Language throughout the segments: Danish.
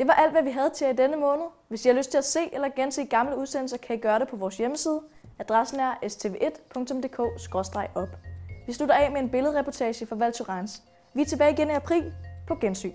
Det var alt, hvad vi havde til jer i denne måned. Hvis I har lyst til at se eller gense gamle udsendelser, kan I gøre det på vores hjemmeside. Adressen er stv1.dk-op. Vi slutter af med en billedreportage fra Val Thorens. Vi er tilbage igen i april på gensyn.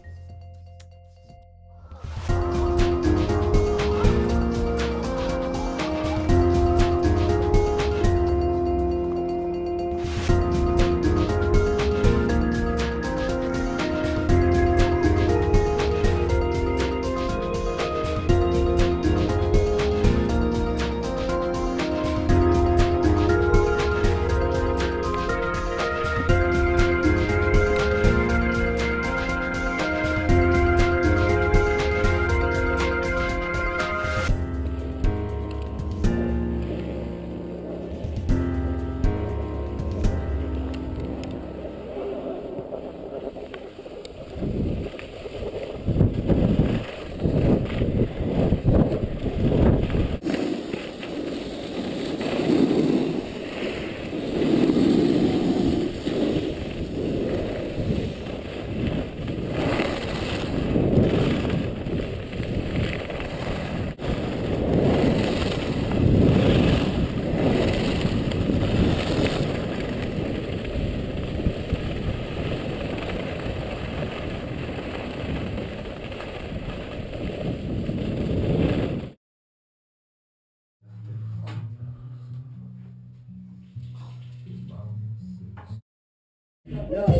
Yeah.